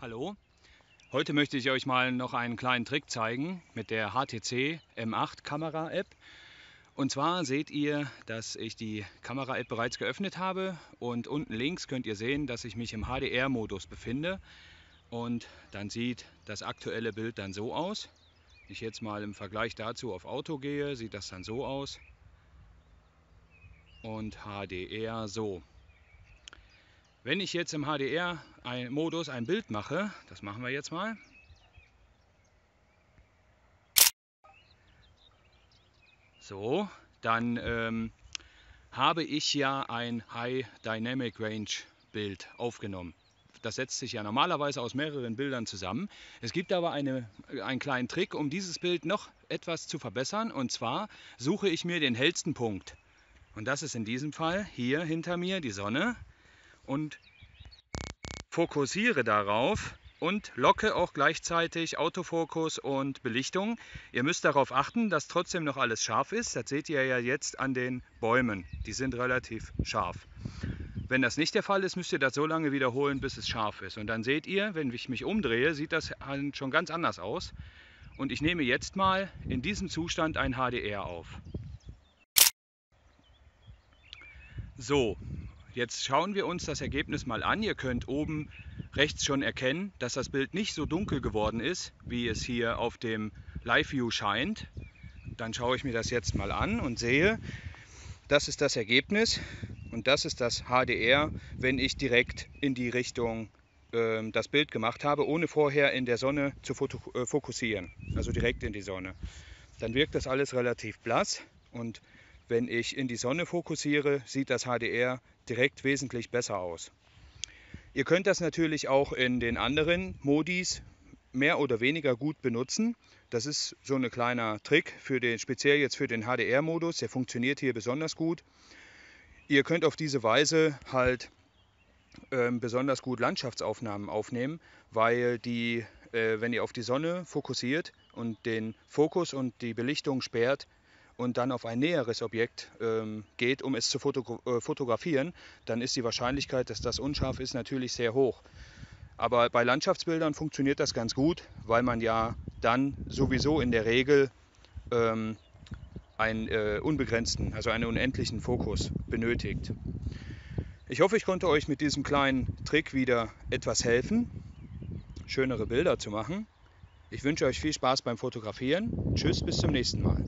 Hallo, heute möchte ich euch mal noch einen kleinen Trick zeigen mit der HTC M8 Kamera App. Und zwar seht ihr, dass ich die Kamera App bereits geöffnet habe und unten links könnt ihr sehen, dass ich mich im HDR-Modus befinde. Und dann sieht das aktuelle Bild dann so aus. Wenn ich jetzt mal im Vergleich dazu auf Auto gehe, sieht das dann so aus. Und HDR so. Wenn ich jetzt im HDR-Modus ein Bild mache, das machen wir jetzt mal. So, dann ähm, habe ich ja ein High Dynamic Range Bild aufgenommen. Das setzt sich ja normalerweise aus mehreren Bildern zusammen. Es gibt aber eine, einen kleinen Trick, um dieses Bild noch etwas zu verbessern. Und zwar suche ich mir den hellsten Punkt. Und das ist in diesem Fall hier hinter mir die Sonne und fokussiere darauf und locke auch gleichzeitig Autofokus und Belichtung. Ihr müsst darauf achten, dass trotzdem noch alles scharf ist. Das seht ihr ja jetzt an den Bäumen. Die sind relativ scharf. Wenn das nicht der Fall ist, müsst ihr das so lange wiederholen, bis es scharf ist. Und dann seht ihr, wenn ich mich umdrehe, sieht das schon ganz anders aus. Und ich nehme jetzt mal in diesem Zustand ein HDR auf. So, Jetzt schauen wir uns das Ergebnis mal an. Ihr könnt oben rechts schon erkennen, dass das Bild nicht so dunkel geworden ist, wie es hier auf dem Live View scheint. Dann schaue ich mir das jetzt mal an und sehe, das ist das Ergebnis und das ist das HDR, wenn ich direkt in die Richtung äh, das Bild gemacht habe, ohne vorher in der Sonne zu äh, fokussieren, also direkt in die Sonne. Dann wirkt das alles relativ blass und wenn ich in die Sonne fokussiere, sieht das HDR direkt wesentlich besser aus. Ihr könnt das natürlich auch in den anderen Modis mehr oder weniger gut benutzen. Das ist so ein kleiner Trick, für den, speziell jetzt für den HDR-Modus. Der funktioniert hier besonders gut. Ihr könnt auf diese Weise halt äh, besonders gut Landschaftsaufnahmen aufnehmen, weil die, äh, wenn ihr auf die Sonne fokussiert und den Fokus und die Belichtung sperrt, und dann auf ein näheres Objekt ähm, geht, um es zu foto äh, fotografieren, dann ist die Wahrscheinlichkeit, dass das unscharf ist, natürlich sehr hoch. Aber bei Landschaftsbildern funktioniert das ganz gut, weil man ja dann sowieso in der Regel ähm, einen äh, unbegrenzten, also einen unendlichen Fokus benötigt. Ich hoffe, ich konnte euch mit diesem kleinen Trick wieder etwas helfen, schönere Bilder zu machen. Ich wünsche euch viel Spaß beim Fotografieren. Tschüss, bis zum nächsten Mal.